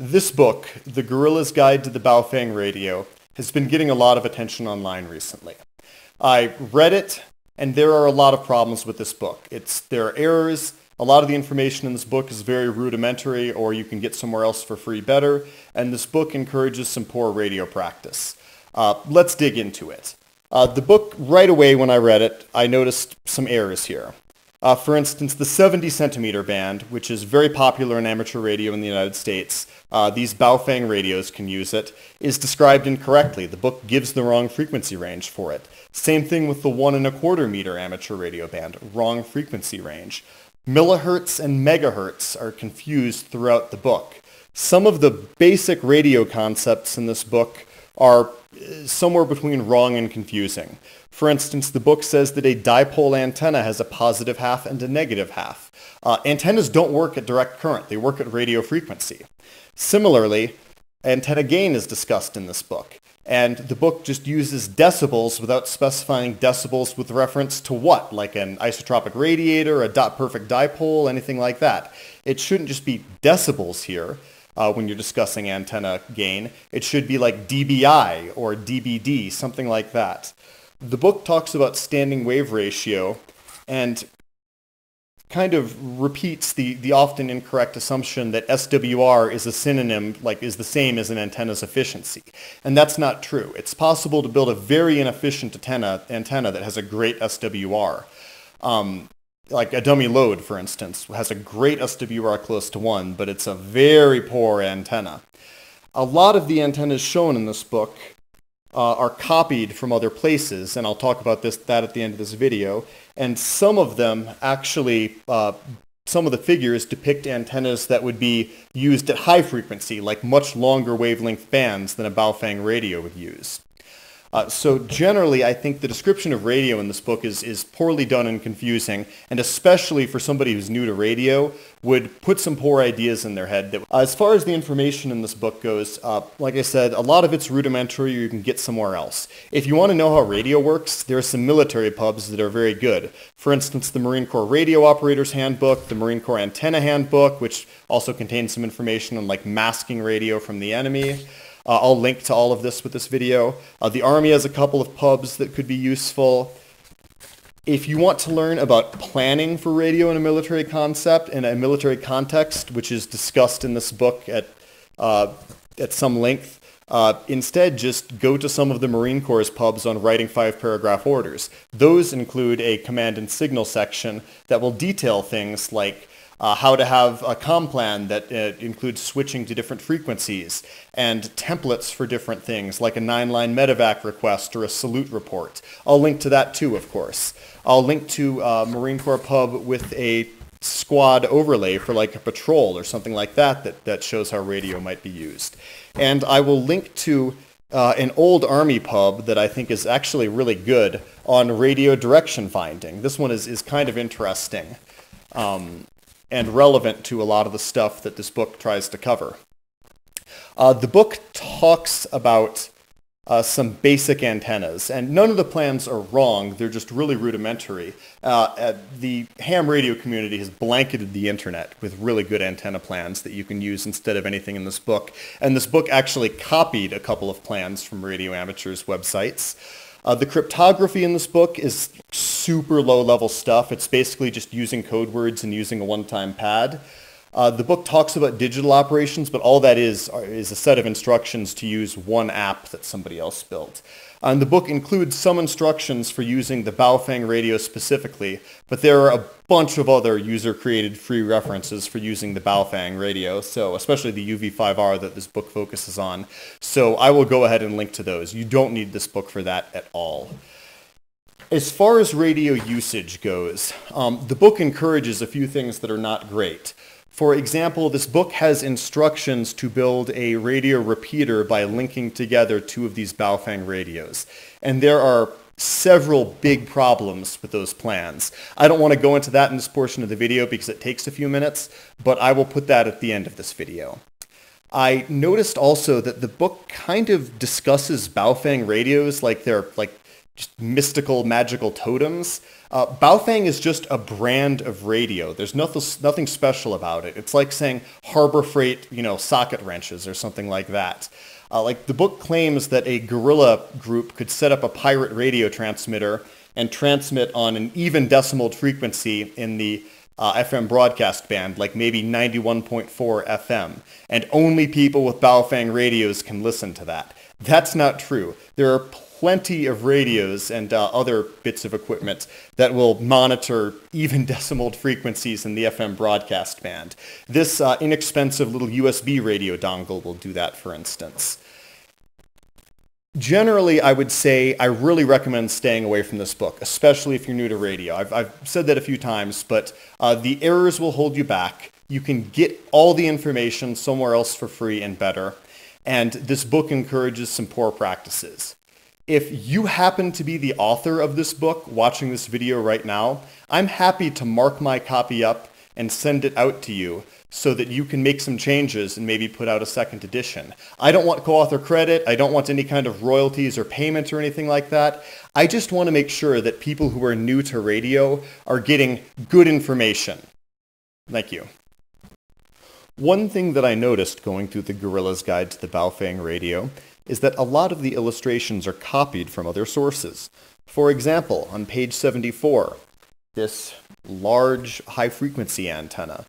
This book, The Guerrilla's Guide to the Baofeng Radio, has been getting a lot of attention online recently. I read it, and there are a lot of problems with this book. It's, there are errors. A lot of the information in this book is very rudimentary, or you can get somewhere else for free better, and this book encourages some poor radio practice. Uh, let's dig into it. Uh, the book, right away when I read it, I noticed some errors here. Uh, for instance, the 70 centimeter band, which is very popular in amateur radio in the United States, uh, these Baofeng radios can use it, is described incorrectly. The book gives the wrong frequency range for it. Same thing with the one and a quarter meter amateur radio band, wrong frequency range. Millihertz and megahertz are confused throughout the book. Some of the basic radio concepts in this book are somewhere between wrong and confusing. For instance, the book says that a dipole antenna has a positive half and a negative half. Uh, antennas don't work at direct current. They work at radio frequency. Similarly, antenna gain is discussed in this book. And the book just uses decibels without specifying decibels with reference to what, like an isotropic radiator, a dot perfect dipole, anything like that. It shouldn't just be decibels here uh, when you're discussing antenna gain. It should be like dBi or dBd, something like that the book talks about standing wave ratio and kind of repeats the, the often incorrect assumption that SWR is a synonym, like is the same as an antenna's efficiency. And that's not true. It's possible to build a very inefficient antenna, antenna that has a great SWR. Um, like a dummy load, for instance, has a great SWR close to 1, but it's a very poor antenna. A lot of the antennas shown in this book uh, are copied from other places, and I'll talk about this that at the end of this video. And some of them actually, uh, some of the figures depict antennas that would be used at high frequency, like much longer wavelength bands than a Baofeng radio would use. Uh, so generally, I think the description of radio in this book is, is poorly done and confusing, and especially for somebody who's new to radio, would put some poor ideas in their head. That, as far as the information in this book goes, uh, like I said, a lot of it's rudimentary you can get somewhere else. If you want to know how radio works, there are some military pubs that are very good. For instance, the Marine Corps Radio Operator's Handbook, the Marine Corps Antenna Handbook, which also contains some information on like masking radio from the enemy. Uh, I'll link to all of this with this video. Uh, the Army has a couple of pubs that could be useful. If you want to learn about planning for radio in a military concept, in a military context, which is discussed in this book at, uh, at some length, uh, instead, just go to some of the Marine Corps' pubs on writing five-paragraph orders. Those include a command and signal section that will detail things like uh, how to have a com plan that uh, includes switching to different frequencies, and templates for different things like a nine-line medevac request or a salute report. I'll link to that too, of course. I'll link to uh, Marine Corps Pub with a squad overlay for like a patrol or something like that that, that shows how radio might be used. And I will link to uh, an old Army pub that I think is actually really good on radio direction finding. This one is, is kind of interesting. Um, and relevant to a lot of the stuff that this book tries to cover. Uh, the book talks about uh, some basic antennas, and none of the plans are wrong. They're just really rudimentary. Uh, uh, the ham radio community has blanketed the internet with really good antenna plans that you can use instead of anything in this book. And this book actually copied a couple of plans from radio amateurs' websites. Uh, the cryptography in this book is super low-level stuff. It's basically just using code words and using a one-time pad. Uh, the book talks about digital operations, but all that is is a set of instructions to use one app that somebody else built. And the book includes some instructions for using the Baofeng radio specifically, but there are a bunch of other user-created free references for using the Baofeng radio, so especially the UV5R that this book focuses on. So I will go ahead and link to those. You don't need this book for that at all. As far as radio usage goes, um, the book encourages a few things that are not great. For example, this book has instructions to build a radio repeater by linking together two of these Baofeng radios. And there are several big problems with those plans. I don't want to go into that in this portion of the video because it takes a few minutes, but I will put that at the end of this video. I noticed also that the book kind of discusses Baofeng radios like they're like just mystical, magical totems. Uh, Baofeng is just a brand of radio. There's nothing, nothing special about it. It's like saying Harbor Freight, you know, socket wrenches or something like that. Uh, like the book claims that a guerrilla group could set up a pirate radio transmitter and transmit on an even decimal frequency in the uh, FM broadcast band, like maybe 91.4 FM, and only people with Baofeng radios can listen to that. That's not true. There are plenty of radios and uh, other bits of equipment that will monitor even decimal frequencies in the FM broadcast band. This uh, inexpensive little USB radio dongle will do that, for instance. Generally, I would say I really recommend staying away from this book, especially if you're new to radio. I've, I've said that a few times, but uh, the errors will hold you back. You can get all the information somewhere else for free and better. And this book encourages some poor practices. If you happen to be the author of this book watching this video right now, I'm happy to mark my copy up and send it out to you so that you can make some changes and maybe put out a second edition. I don't want co-author credit. I don't want any kind of royalties or payment or anything like that. I just want to make sure that people who are new to radio are getting good information. Thank you. One thing that I noticed going through the Guerrilla's Guide to the Baofeng radio is that a lot of the illustrations are copied from other sources. For example, on page 74, this large high-frequency antenna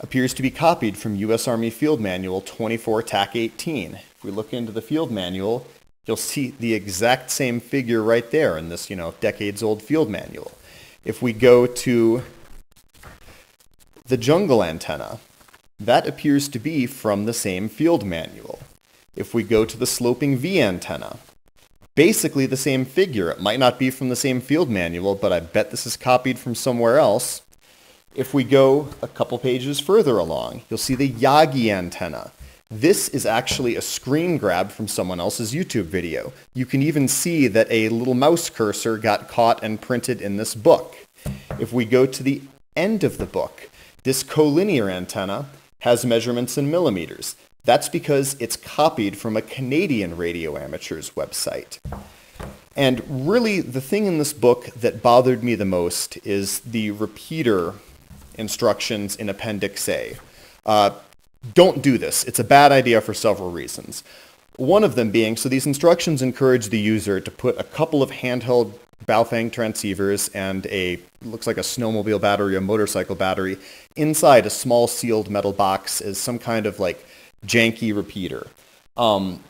appears to be copied from U.S. Army Field Manual 24 TAC 18. If we look into the field manual, you'll see the exact same figure right there in this, you know, decades-old field manual. If we go to the jungle antenna, that appears to be from the same field manual if we go to the sloping V antenna. Basically the same figure. It might not be from the same field manual, but I bet this is copied from somewhere else. If we go a couple pages further along, you'll see the Yagi antenna. This is actually a screen grab from someone else's YouTube video. You can even see that a little mouse cursor got caught and printed in this book. If we go to the end of the book, this collinear antenna has measurements in millimeters. That's because it's copied from a Canadian radio amateur's website. And really, the thing in this book that bothered me the most is the repeater instructions in Appendix A. Uh, don't do this. It's a bad idea for several reasons. One of them being, so these instructions encourage the user to put a couple of handheld Baofeng transceivers and a, looks like a snowmobile battery, a motorcycle battery, inside a small sealed metal box as some kind of like janky repeater. Um,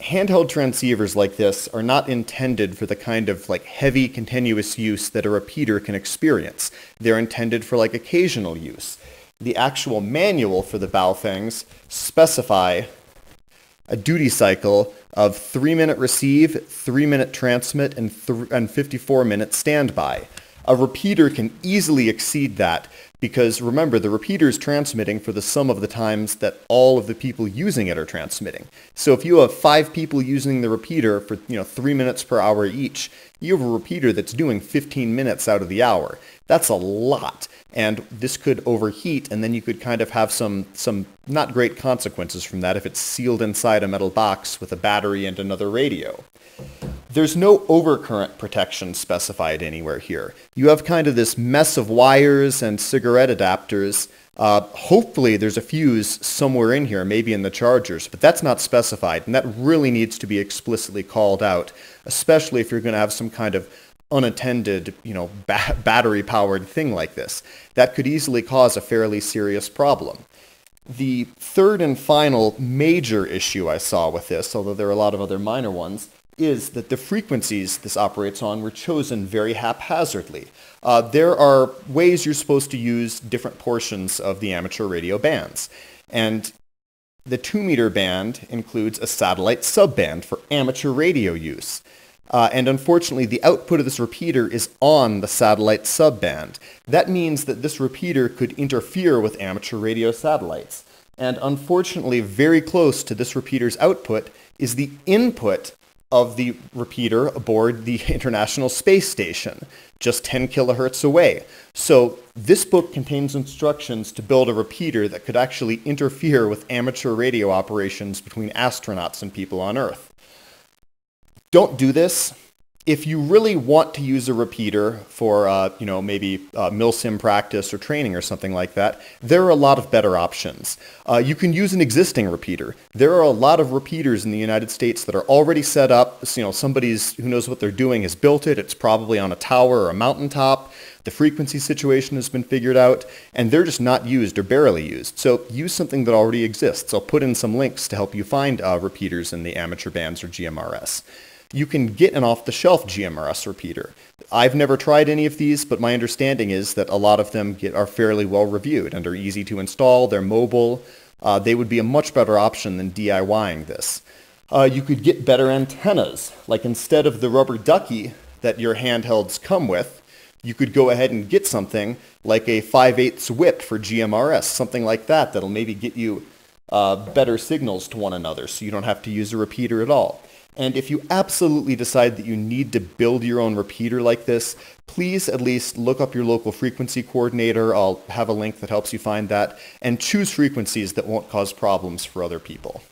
handheld transceivers like this are not intended for the kind of like heavy continuous use that a repeater can experience. They're intended for like occasional use. The actual manual for the Baofengs specify a duty cycle of 3-minute receive, 3-minute transmit, and, th- and 54-minute standby. A repeater can easily exceed that because remember, the repeater is transmitting for the sum of the times that all of the people using it are transmitting. So if you have five people using the repeater for you know three minutes per hour each, you have a repeater that's doing 15 minutes out of the hour. That's a lot. And this could overheat, and then you could kind of have some, some not great consequences from that if it's sealed inside a metal box with a battery and another radio. There's no overcurrent protection specified anywhere here. You have kind of this mess of wires and cigarette adapters. Uh, hopefully there's a fuse somewhere in here, maybe in the chargers, but that's not specified, and that really needs to be explicitly called out, especially if you're going to have some kind of unattended, you know, ba- battery-powered thing like this. That could easily cause a fairly serious problem. The third and final major issue I saw with this, although there are a lot of other minor ones, is that the frequencies this operates on were chosen very haphazardly. Uh, there are ways you're supposed to use different portions of the amateur radio bands. And the 2 meter band includes a satellite subband for amateur radio use. Uh, and unfortunately, the output of this repeater is on the satellite subband. That means that this repeater could interfere with amateur radio satellites. And unfortunately, very close to this repeater's output is the input of the repeater aboard the International Space Station, just 10 kilohertz away. So this book contains instructions to build a repeater that could actually interfere with amateur radio operations between astronauts and people on Earth. Don't do this. If you really want to use a repeater for, uh, you know, maybe uh, milsim practice or training or something like that, there are a lot of better options. Uh, you can use an existing repeater. There are a lot of repeaters in the United States that are already set up. So, you know, somebody's who knows what they're doing has built it. It's probably on a tower or a mountaintop. The frequency situation has been figured out, and they're just not used or barely used. So use something that already exists. I'll put in some links to help you find uh, repeaters in the amateur bands or GMRS you can get an off-the-shelf GMRS repeater. I've never tried any of these, but my understanding is that a lot of them get, are fairly well reviewed and are easy to install. They're mobile. Uh, they would be a much better option than DIYing this. Uh, you could get better antennas. Like instead of the rubber ducky that your handhelds come with, you could go ahead and get something like a 5 8 whip for GMRS, something like that that'll maybe get you uh, better signals to one another so you don't have to use a repeater at all. And if you absolutely decide that you need to build your own repeater like this, please at least look up your local frequency coordinator. I'll have a link that helps you find that and choose frequencies that won't cause problems for other people.